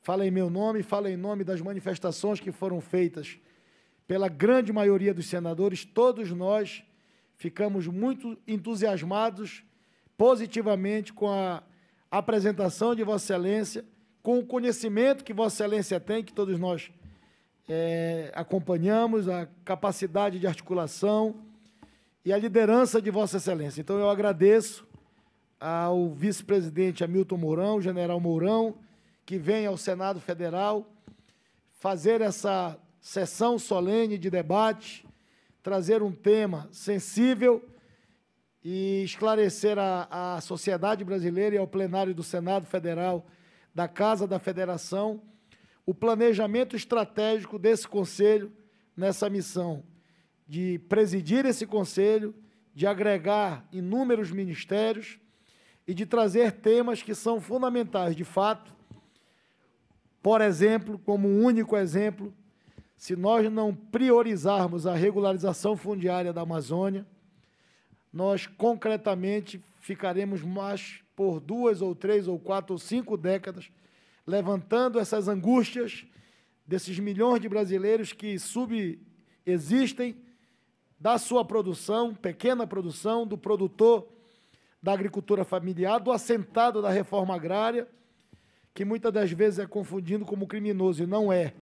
fala em meu nome, fala em nome das manifestações que foram feitas pela grande maioria dos senadores, todos nós ficamos muito entusiasmados positivamente com a apresentação de Vossa Excelência, com o conhecimento que Vossa Excelência tem, que todos nós é, acompanhamos, a capacidade de articulação e a liderança de Vossa Excelência. Então, eu agradeço ao vice-presidente Hamilton Mourão, general Mourão, que vem ao Senado Federal fazer essa sessão solene de debate, trazer um tema sensível e esclarecer a sociedade brasileira e ao plenário do Senado Federal, da Casa da Federação, o planejamento estratégico desse conselho nessa missão de presidir esse conselho, de agregar inúmeros ministérios e de trazer temas que são fundamentais, de fato. Por exemplo, como um único exemplo, se nós não priorizarmos a regularização fundiária da Amazônia, nós concretamente ficaremos mais por duas ou três ou quatro ou cinco décadas levantando essas angústias desses milhões de brasileiros que subexistem da sua produção, pequena produção, do produtor da agricultura familiar, do assentado da reforma agrária, que muitas das vezes é confundido como criminoso, e não é.